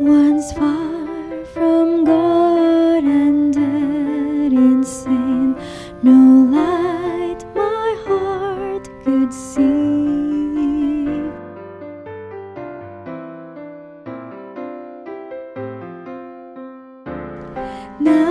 once far from God and dead in sin, no light my heart could see. Now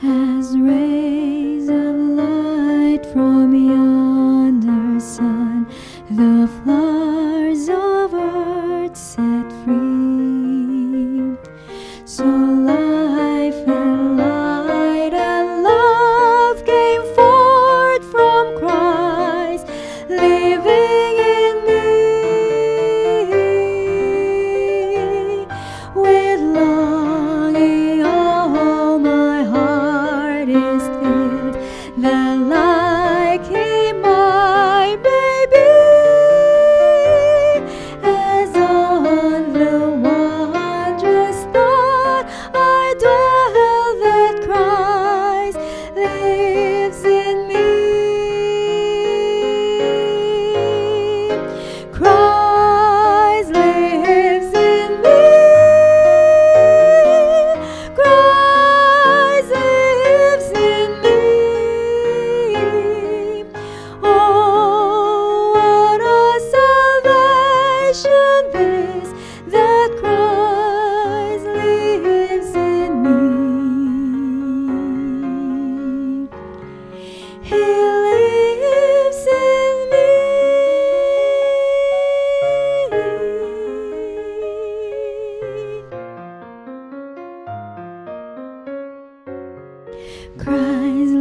has raised. cries